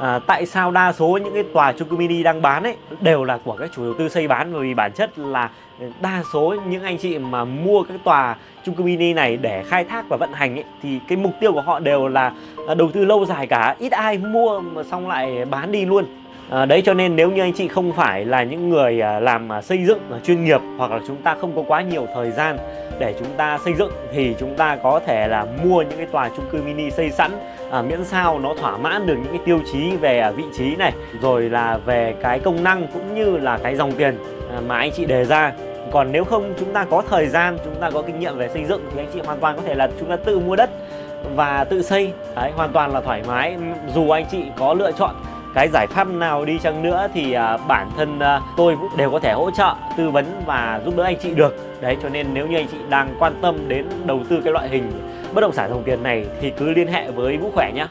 à, tại sao đa số những cái tòa chung cư mini đang bán ấy đều là của các chủ đầu tư xây bán? Vì bản chất là đa số những anh chị mà mua các tòa chung cư mini này để khai thác và vận hành ấy, thì cái mục tiêu của họ đều là đầu tư lâu dài cả. Ít ai mua mà xong lại bán đi luôn. À, đấy cho nên nếu như anh chị không phải là những người à, làm à, xây dựng à, chuyên nghiệp hoặc là chúng ta không có quá nhiều thời gian để chúng ta xây dựng thì chúng ta có thể là mua những cái tòa chung cư mini xây sẵn à, miễn sao nó thỏa mãn được những cái tiêu chí về à, vị trí này rồi là về cái công năng cũng như là cái dòng tiền à, mà anh chị đề ra. Còn nếu không chúng ta có thời gian chúng ta có kinh nghiệm về xây dựng thì anh chị hoàn toàn có thể là chúng ta tự mua đất và tự xây. Đấy hoàn toàn là thoải mái. Dù anh chị có lựa chọn cái giải pháp nào đi chăng nữa thì à, bản thân à, tôi cũng đều có thể hỗ trợ, tư vấn và giúp đỡ anh chị được. Đấy, cho nên nếu như anh chị đang quan tâm đến đầu tư cái loại hình bất động sản dòng tiền này thì cứ liên hệ với Vũ Khỏe nhé